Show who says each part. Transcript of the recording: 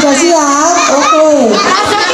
Speaker 1: 小心啊 ok